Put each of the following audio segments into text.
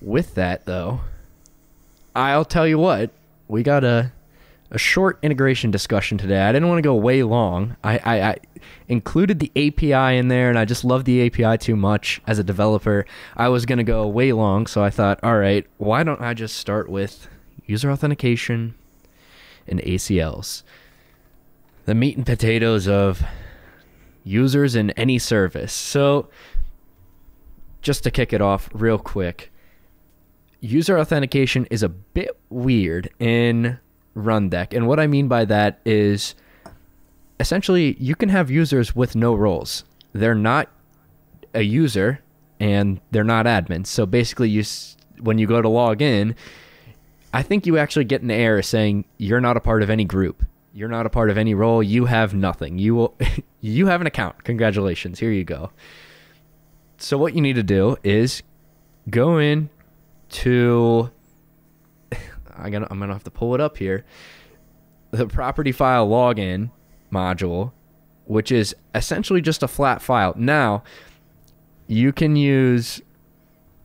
with that though, I'll tell you what, we got a a short integration discussion today. I didn't want to go way long. I, I, I, included the API in there, and I just love the API too much as a developer. I was going to go way long, so I thought, all right, why don't I just start with user authentication and ACLs? The meat and potatoes of users in any service. So, just to kick it off real quick, user authentication is a bit weird in Rundeck. And what I mean by that is essentially you can have users with no roles. They're not a user and they're not admins. So basically you when you go to log in, I think you actually get an error saying you're not a part of any group. You're not a part of any role. You have nothing. You will you have an account. Congratulations. Here you go. So what you need to do is go in to I'm gonna I'm gonna have to pull it up here. The property file login module, which is essentially just a flat file. Now, you can use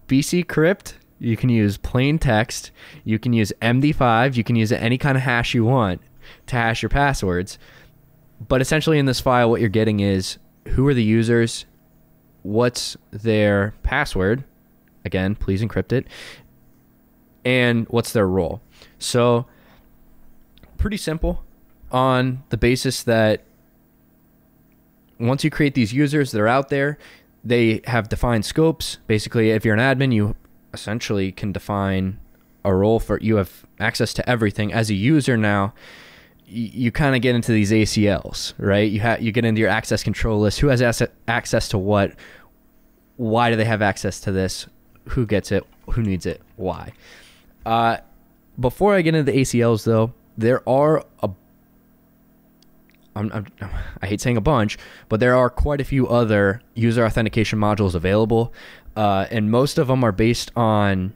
BC Crypt, you can use plain text, you can use MD5, you can use any kind of hash you want to hash your passwords. But essentially, in this file, what you're getting is who are the users, what's their password. Again, please encrypt it. And what's their role. So, pretty simple on the basis that once you create these users, they're out there. They have defined scopes. Basically, if you're an admin, you essentially can define a role for you have access to everything. As a user now, you, kind of get into these ACLs, right? You you get into your access control list. Who has access to what? Why do they have access to this? Who gets it? Who needs it? Why? Uh, before I get into the ACLs, though, there are a I'm, I'm, i hate saying a bunch, but there are quite a few other user authentication modules available, uh, and most of them are based on.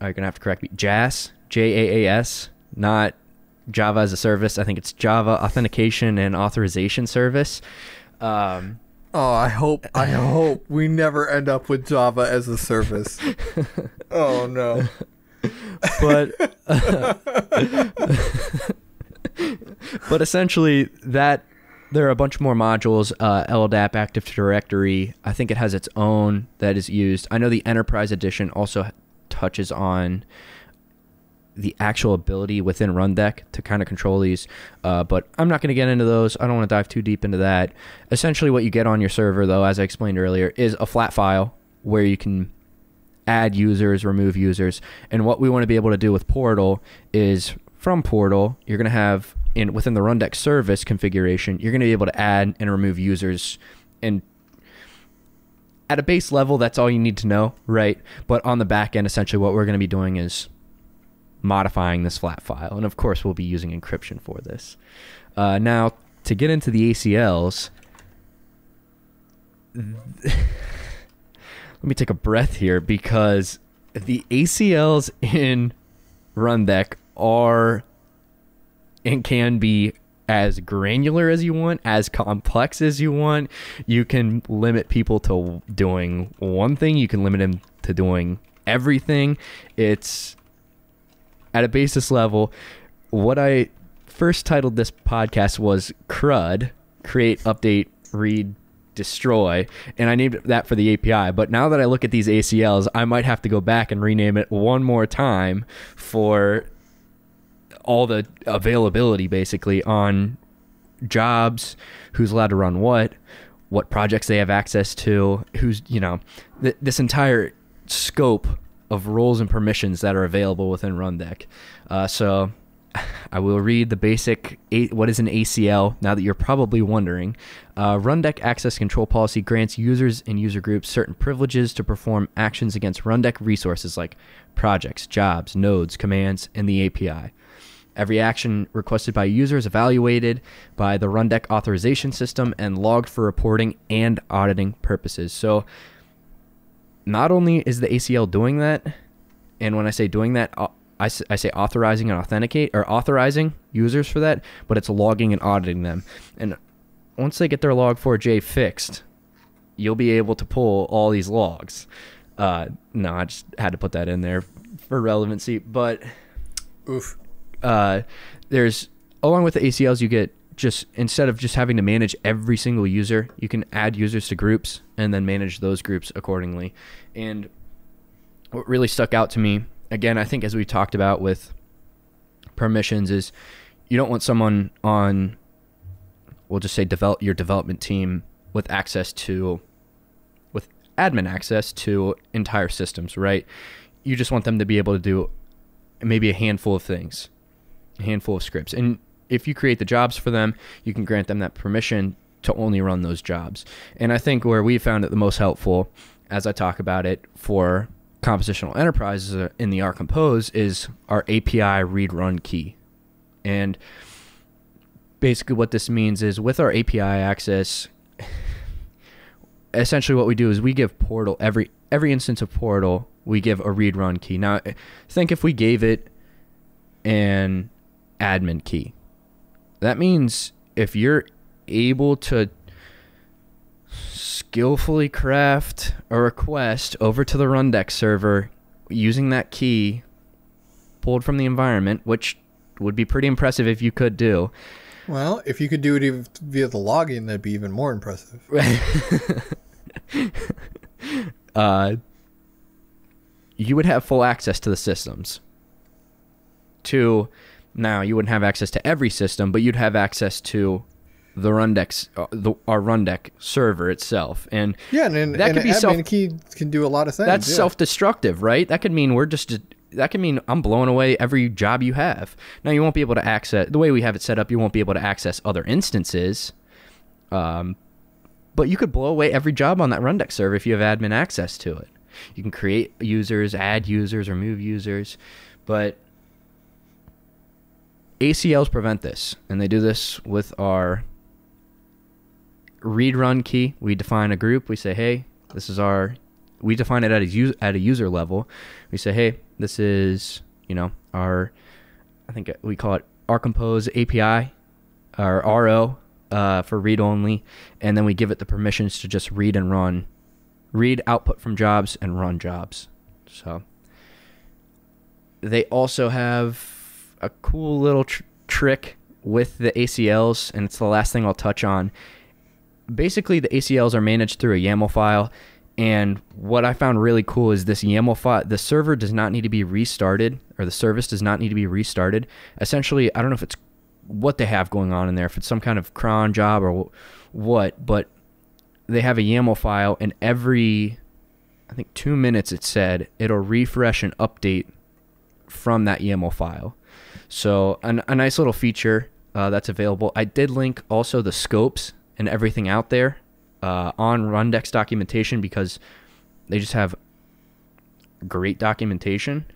Oh, you're gonna have to correct me. JAS, J A A S, not Java as a service. I think it's Java Authentication and Authorization Service. Um, oh, I hope I hope we never end up with Java as a service. oh no but but essentially that there are a bunch more modules. Uh, LDAP Active Directory, I think it has its own that is used. I know the Enterprise Edition also touches on the actual ability within Rundeck to kind of control these, uh, but I'm not going to get into those. I don't want to dive too deep into that. Essentially, what you get on your server, though, as I explained earlier, is a flat file where you can add users, remove users. And what we want to be able to do with Portal is from Portal, you're going to have in within the Rundeck service configuration, you're going to be able to add and remove users and at a base level, that's all you need to know, right? But on the back end, essentially what we're going to be doing is modifying this flat file. And of course, we'll be using encryption for this. Uh, now, to get into the ACLs, let me take a breath here because the ACLs in Rundeck are and can be as granular as you want, as complex as you want. You can limit people to doing one thing, you can limit them to doing everything. It's at a basis level. What I first titled this podcast was CRUD create, update, read, destroy and i named that for the api but now that i look at these acls i might have to go back and rename it one more time for all the availability basically on jobs who's allowed to run what what projects they have access to who's you know th- this entire scope of roles and permissions that are available within rundeck uh, so I will read the basic what is an ACL now that you're probably wondering. Uh, Rundeck Access Control Policy grants users and user groups certain privileges to perform actions against Rundeck resources like projects, jobs, nodes, commands, and the API. Every action requested by users evaluated by the Rundeck authorization system and logged for reporting and auditing purposes. So, not only is the ACL doing that, and when I say doing that, I, I say authorizing and authenticate or authorizing users for that, but it's logging and auditing them. And once they get their log4j fixed, you'll be able to pull all these logs. Uh, no, I just had to put that in there for relevancy. But Oof. uh, there's along with the ACLs, you get just instead of just having to manage every single user, you can add users to groups and then manage those groups accordingly. And what really stuck out to me, again, I think as we talked about with permissions, is you don't want someone on, we'll just say develop your development team with access to, with admin access to entire systems, right? You just want them to be able to do maybe a handful of things, a handful of scripts. And if you create the jobs for them, you can grant them that permission to only run those jobs. And I think where we found it the most helpful, as I talk about it for compositional enterprises uh, in the OurCompose, is our API read run key. And basically, what this means is with our API access, essentially what we do is we give Portal every every instance of Portal we give a read run key. Now, think if we gave it an admin key. That means if you're able to skillfully craft a request over to the Rundeck server using that key pulled from the environment, which would be pretty impressive if you could do. Well, if you could do it even via the login, that'd be even more impressive. uh, you would have full access to the systems. To now, you wouldn't have access to every system, but you'd have access to the Rundeck, uh, the, our Rundeck server itself, and Yeah, and, and That and could be self- key can do a lot of things. that's yeah. self-destructive, right? That could mean we're just that could mean I'm blowing away every job you have. Now you won't be able to access the way we have it set up. You won't be able to access other instances, um, but you could blow away every job on that Rundeck server if you have admin access to it. You can create users, add users, remove users, but ACLs prevent this, and they do this with our read run key. We define a group. We say, hey, this is our. We define it at a user, at a user level. We say, hey, this is you know our. I think we call it OurCompose API, our RO uh, for read only, and then we give it the permissions to just read and run, read output from jobs and run jobs. So they also have a cool little tr- trick with the ACLs, and it's the last thing I'll touch on. Basically, the ACLs are managed through a YAML file, and what I found really cool is this YAML file. The server does not need to be restarted, or the service does not need to be restarted. Essentially, I don't know if it's what they have going on in there, if it's some kind of cron job or what, but they have a YAML file, and every I think two minutes it said it'll refresh and update from that YAML file. So an, a nice little feature uh, that's available. I did link also the scopes and everything out there uh, on Rundeck's documentation because they just have great documentation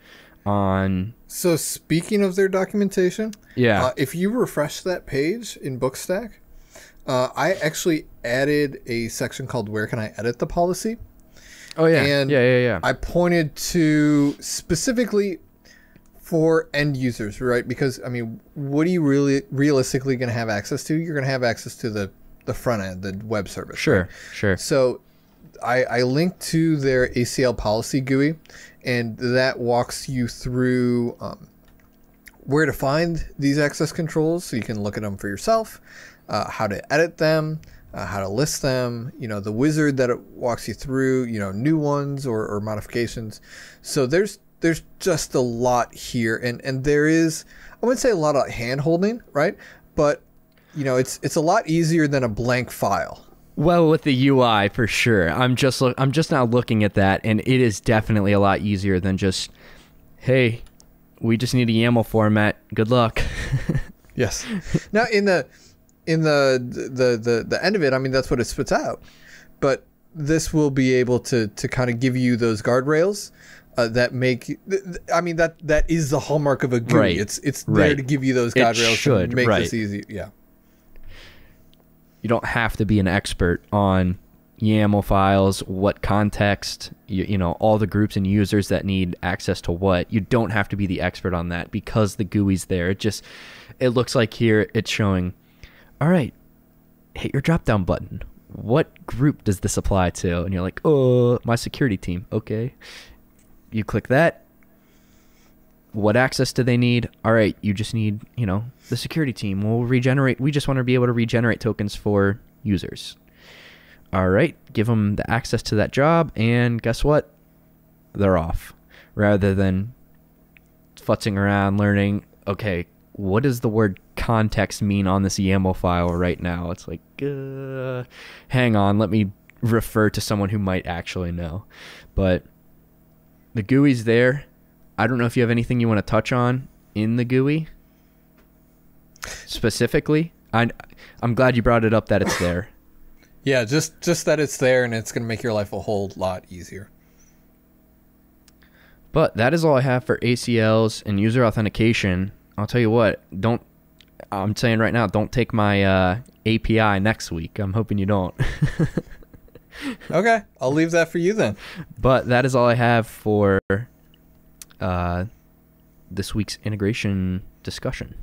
on So speaking of their documentation, yeah uh, if you refresh that page in Bookstack, uh, I actually added a section called "Where can I edit the policy?" oh yeah and yeah yeah yeah I pointed to specifically for end users, right? Because I mean, what are you really realistically going to have access to? You're going to have access to the the front end, the web service. sure sure So I, I linked to their ACL policy GUI, and that walks you through um, where to find these access controls so you can look at them for yourself, uh, how to edit them, uh, how to list them, you know, the wizard that it walks you through, you know, new ones or, or modifications. So there's there's just a lot here, and and there is I wouldn't say a lot of hand holding, right? But you know, it's it's a lot easier than a blank file. Well, with the UI for sure. I'm just look, I'm just now looking at that, and it is definitely a lot easier than just, hey, we just need a YAML format. Good luck. Yes. now in the in the, the the the end of it, I mean that's what it spits out. But this will be able to to kind of give you those guardrails uh, that make. th- th- I mean that that is the hallmark of a GUI. Right. It's it's there Right. to give you those guardrails should, to make right. this easy. Yeah. you don't have to be an expert on YAML files, what context, you, you know, all the groups and users that need access to what. You don't have to be the expert on that because the GUI's there. It just, it looks like here it's showing, all right, hit your drop down button. what group does this apply to? And you're like, oh, my security team. Okay. You click that. What access do they need? All right, you just need, you know, the security team. We'll regenerate. We just want to be able to regenerate tokens for users. All right, give them the access to that job, and guess what? They're off. Rather than futzing around learning, okay, what does the word context mean on this YAML file right now? It's like, uh, hang on, let me refer to someone who might actually know. But the GUI's there. I don't know if you have anything you want to touch on in the GUI specifically. I, I'm glad you brought it up that it's there. Yeah, just just that it's there and it's going to make your life a whole lot easier. But that is all I have for ACLs and user authentication. I'll tell you what, don't I'm saying right now, don't take my uh, API next week. I'm hoping you don't. okay, I'll leave that for you then. But that is all I have for uh, this week's integration discussion.